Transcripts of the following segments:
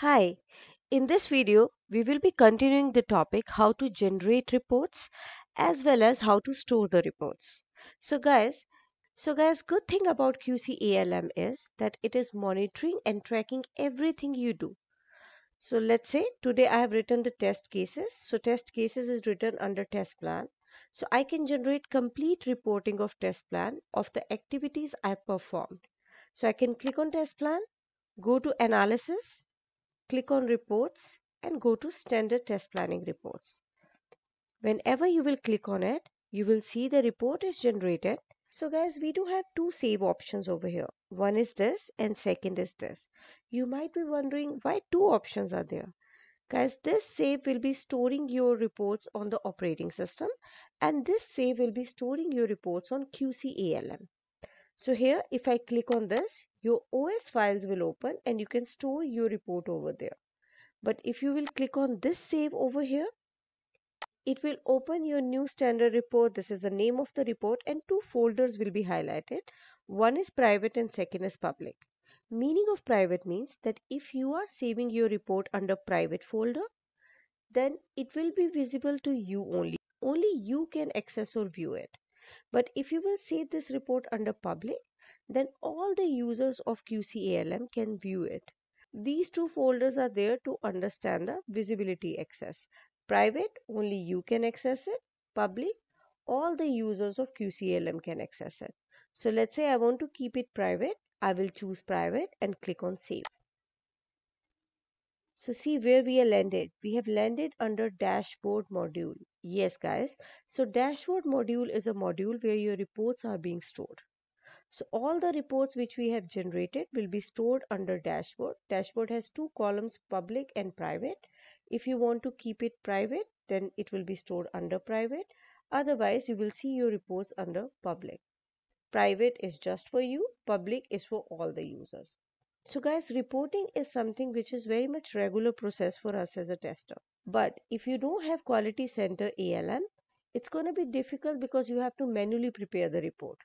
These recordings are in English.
Hi, in this video, we will be continuing the topic how to generate reports as well as how to store the reports. So guys, so guys, good thing about QC ALM is that it is monitoring and tracking everything you do. So let's say today I have written the test cases. So test cases is written under test plan. So I can generate complete reporting of test plan of the activities I performed. So I can click on test plan, go to analysis, click on reports and go to standard test planning reports. Whenever you will click on it, you will see the report is generated. So guys, we do have two save options over here. One is this and second is this. You might be wondering why two options are there. Guys, this save will be storing your reports on the operating system and this save will be storing your reports on QC ALM. So here, if I click on this, your OS files will open and you can store your report over there. But if you will click on this save over here, it will open your new standard report. This is the name of the report and two folders will be highlighted. One is private and second is public. Meaning of private means that if you are saving your report under private folder, then it will be visible to you only. Only you can access or view it. But if you will save this report under public, then all the users of QCALM can view it. These two folders are there to understand the visibility access. Private, only you can access it. Public, all the users of QCALM can access it. So let's say I want to keep it private. I will choose private and click on save. So see where we are landed. We have landed under dashboard module. Yes guys. So dashboard module is a module where your reports are being stored. So all the reports which we have generated will be stored under dashboard. Dashboard has two columns public and private. If you want to keep it private then it will be stored under private. Otherwise you will see your reports under public. Private is just for you, public is for all the users. So guys, reporting is something which is very much regular process for us as a tester. But if you don't have quality center ALM, it's going to be difficult because you have to manually prepare the report.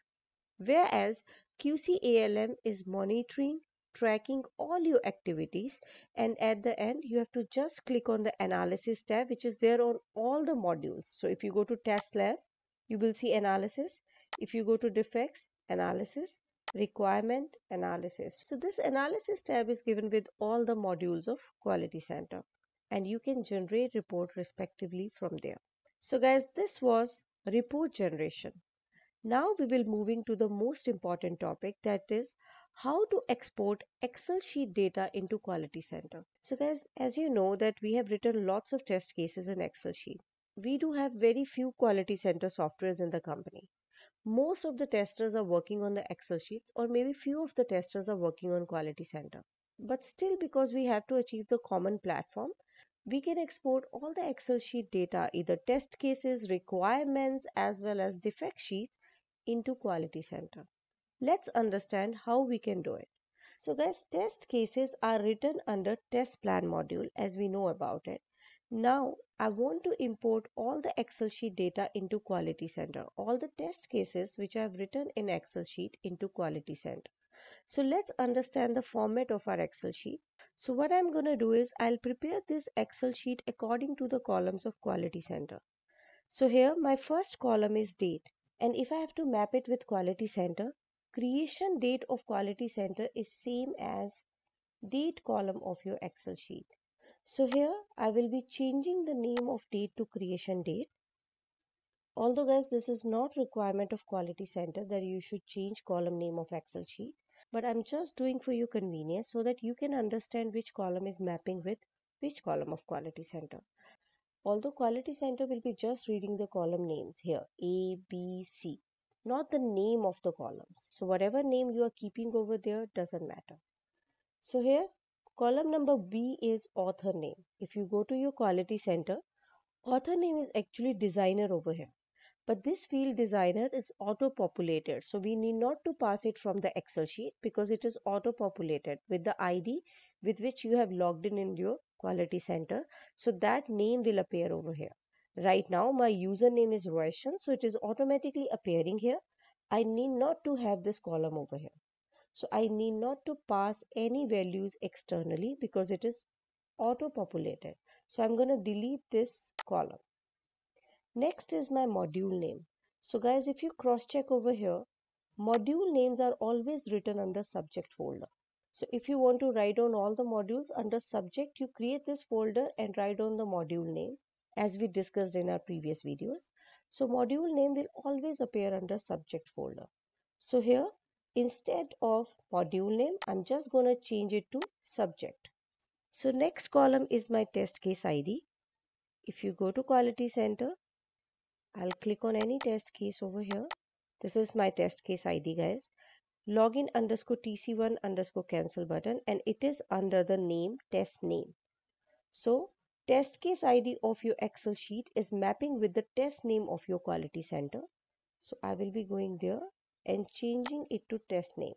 Whereas QCALM is monitoring, tracking all your activities and at the end you have to just click on the analysis tab which is there on all the modules. So if you go to test lab, you will see analysis. If you go to defects, analysis requirement analysis. So this analysis tab is given with all the modules of Quality Center and you can generate report respectively from there. So guys, this was report generation. Now we will moving to the most important topic that is how to export Excel sheet data into Quality Center. So guys, as you know that we have written lots of test cases in Excel sheet. We do have very few Quality Center softwares in the company most of the testers are working on the excel sheets or maybe few of the testers are working on quality center but still because we have to achieve the common platform we can export all the excel sheet data either test cases requirements as well as defect sheets into quality center let's understand how we can do it so guys test cases are written under test plan module as we know about it now I want to import all the Excel sheet data into Quality Center, all the test cases which I have written in Excel sheet into Quality Center. So let's understand the format of our Excel sheet. So what I'm going to do is I'll prepare this Excel sheet according to the columns of Quality Center. So here my first column is date and if I have to map it with Quality Center, creation date of Quality Center is same as date column of your Excel sheet. So here I will be changing the name of date to creation date. Although guys this is not requirement of quality center that you should change column name of Excel sheet. But I'm just doing for your convenience so that you can understand which column is mapping with which column of quality center. Although quality center will be just reading the column names here A, B, C not the name of the columns. So whatever name you are keeping over there doesn't matter. So here Column number B is author name. If you go to your quality center, author name is actually designer over here. But this field designer is auto populated. So we need not to pass it from the Excel sheet because it is auto populated with the ID with which you have logged in in your quality center. So that name will appear over here. Right now my username is Roshan. So it is automatically appearing here. I need not to have this column over here. So I need not to pass any values externally because it is auto populated. So I'm going to delete this column. Next is my module name. So guys, if you cross check over here, module names are always written under subject folder. So if you want to write down all the modules under subject, you create this folder and write down the module name as we discussed in our previous videos. So module name will always appear under subject folder. So here instead of module name, I'm just going to change it to subject. So next column is my test case ID. If you go to quality center, I'll click on any test case over here. This is my test case ID guys. Login underscore tc1 underscore cancel button and it is under the name test name. So test case ID of your Excel sheet is mapping with the test name of your quality center. So I will be going there and changing it to test name.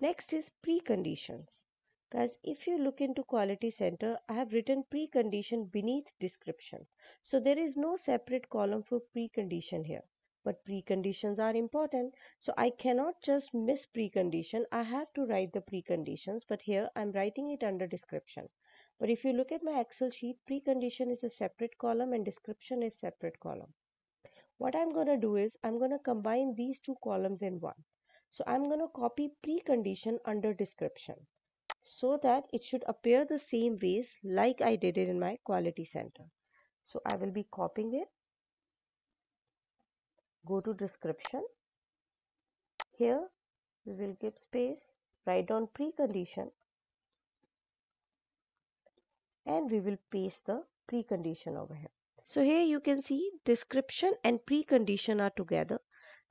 Next is preconditions. Guys, if you look into quality center, I have written precondition beneath description. So there is no separate column for precondition here. But preconditions are important. So I cannot just miss precondition. I have to write the preconditions. But here I'm writing it under description. But if you look at my Excel sheet, precondition is a separate column and description is separate column. What I'm going to do is I'm going to combine these two columns in one. So I'm going to copy precondition under description so that it should appear the same ways like I did it in my quality center. So I will be copying it. Go to description. Here we will give space, write down precondition and we will paste the precondition over here. So here you can see description and precondition are together.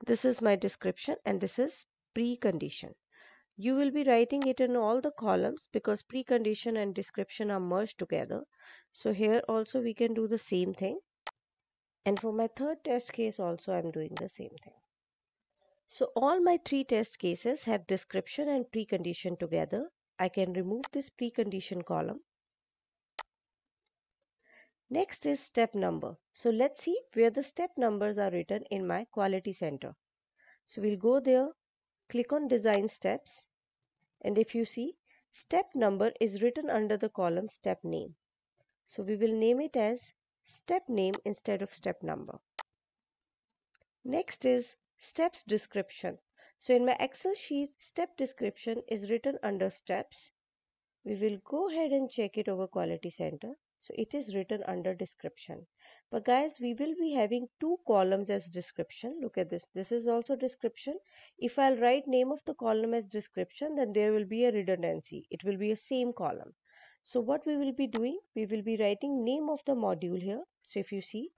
This is my description and this is precondition. You will be writing it in all the columns because precondition and description are merged together. So here also we can do the same thing. And for my third test case also I'm doing the same thing. So all my three test cases have description and precondition together. I can remove this precondition column. Next is step number. So let's see where the step numbers are written in my quality center. So we'll go there, click on design steps and if you see, step number is written under the column step name. So we will name it as step name instead of step number. Next is steps description. So in my Excel sheet, step description is written under steps. We will go ahead and check it over quality center. So it is written under description. But guys, we will be having two columns as description. Look at this. This is also description. If I'll write name of the column as description, then there will be a redundancy. It will be a same column. So what we will be doing, we will be writing name of the module here. So if you see,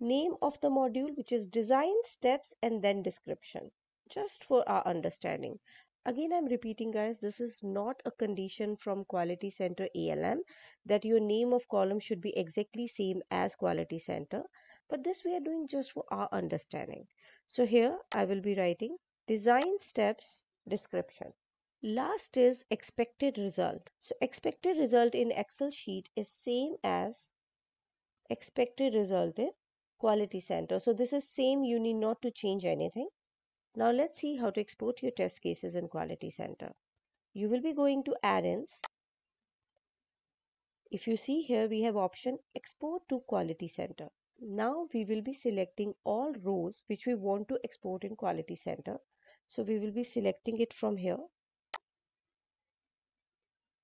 name of the module, which is design steps and then description, just for our understanding. Again, I'm repeating guys, this is not a condition from Quality Center ALM that your name of column should be exactly same as Quality Center. But this we are doing just for our understanding. So here I will be writing design steps description. Last is expected result. So expected result in Excel sheet is same as expected result in Quality Center. So this is same, you need not to change anything. Now let's see how to export your test cases in Quality Center. You will be going to add-ins. If you see here, we have option export to Quality Center. Now we will be selecting all rows which we want to export in Quality Center. So we will be selecting it from here.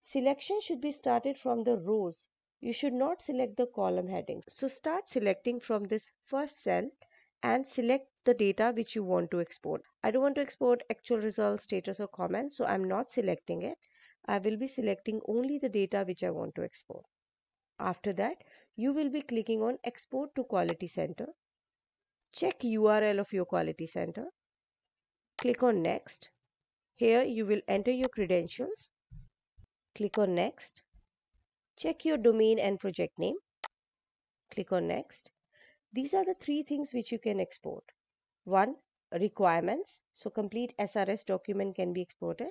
Selection should be started from the rows. You should not select the column headings. So start selecting from this first cell and select the data which you want to export. I don't want to export actual results, status or comments, so I'm not selecting it. I will be selecting only the data which I want to export. After that, you will be clicking on export to quality center. Check URL of your quality center. Click on next. Here you will enter your credentials. Click on next. Check your domain and project name. Click on next. These are the three things which you can export. One, requirements. So complete SRS document can be exported.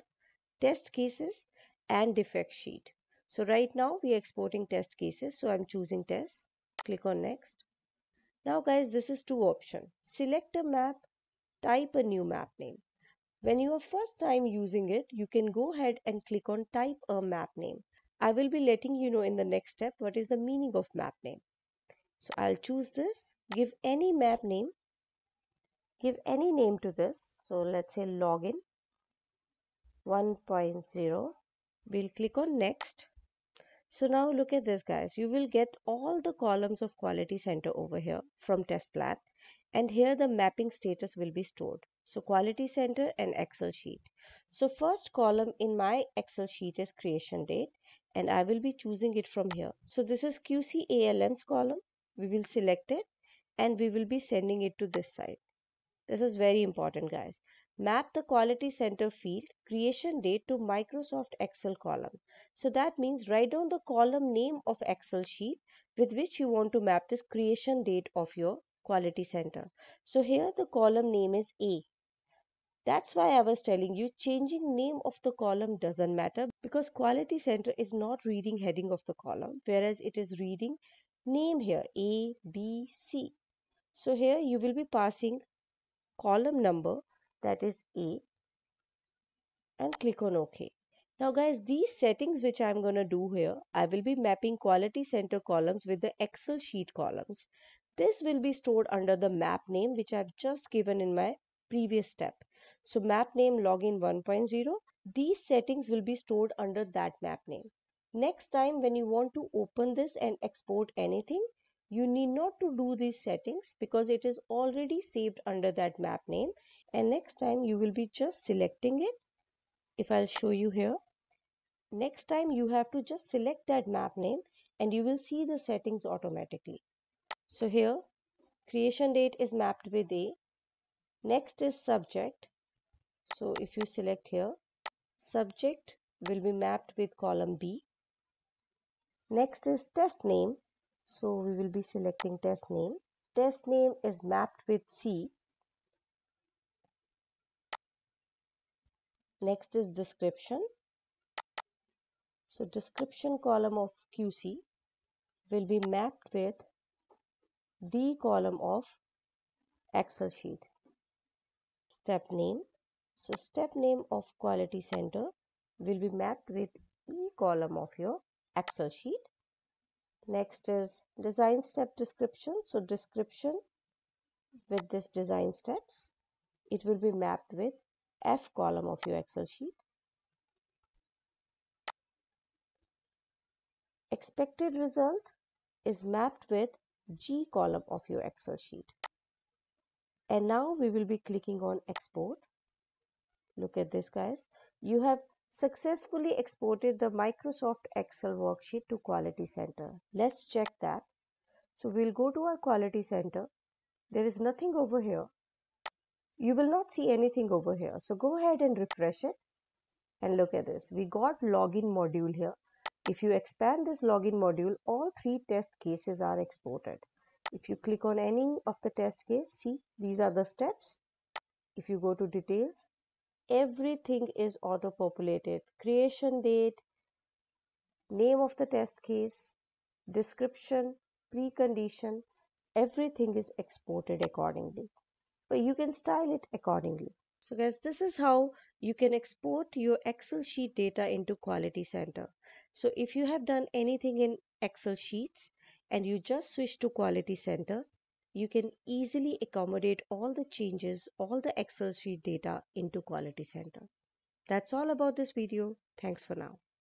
Test cases and defect sheet. So right now we are exporting test cases. So I'm choosing test. Click on next. Now guys, this is two option. Select a map, type a new map name. When you are first time using it, you can go ahead and click on type a map name. I will be letting you know in the next step what is the meaning of map name. So I'll choose this, give any map name, give any name to this. So let's say login 1.0. We'll click on next. So now look at this guys. You will get all the columns of quality center over here from test plan and here the mapping status will be stored. So quality center and Excel sheet. So first column in my Excel sheet is creation date and I will be choosing it from here. So this is QC ALM's column. We will select it and we will be sending it to this side. This is very important guys. Map the quality center field creation date to Microsoft Excel column. So that means write down the column name of Excel sheet with which you want to map this creation date of your quality center. So here the column name is A. That's why I was telling you changing name of the column doesn't matter because quality center is not reading heading of the column whereas it is reading name here A, B, C. So here you will be passing column number that is A and click on OK. Now guys these settings which I'm going to do here I will be mapping quality center columns with the Excel sheet columns. This will be stored under the map name which I've just given in my previous step. So map name login 1.0 these settings will be stored under that map name. Next time when you want to open this and export anything you need not to do these settings because it is already saved under that map name. And next time you will be just selecting it. If I'll show you here. Next time you have to just select that map name and you will see the settings automatically. So here creation date is mapped with A. Next is subject so if you select here subject will be mapped with column B next is test name so we will be selecting test name. Test name is mapped with C. Next is description. So description column of QC will be mapped with D column of Excel sheet. Step name. So step name of quality center will be mapped with E column of your Excel sheet. Next is design step description. So description with this design steps, it will be mapped with F column of your Excel sheet. Expected result is mapped with G column of your Excel sheet. And now we will be clicking on export. Look at this guys. You have successfully exported the Microsoft Excel worksheet to Quality Center. Let's check that. So we'll go to our Quality Center. There is nothing over here. You will not see anything over here. So go ahead and refresh it and look at this. We got login module here. If you expand this login module, all three test cases are exported. If you click on any of the test case, see these are the steps. If you go to details, everything is auto populated creation date name of the test case description precondition everything is exported accordingly. But you can style it accordingly. So guys this is how you can export your excel sheet data into quality center. So if you have done anything in excel sheets and you just switch to quality center you can easily accommodate all the changes, all the Excel sheet data into Quality Center. That's all about this video. Thanks for now.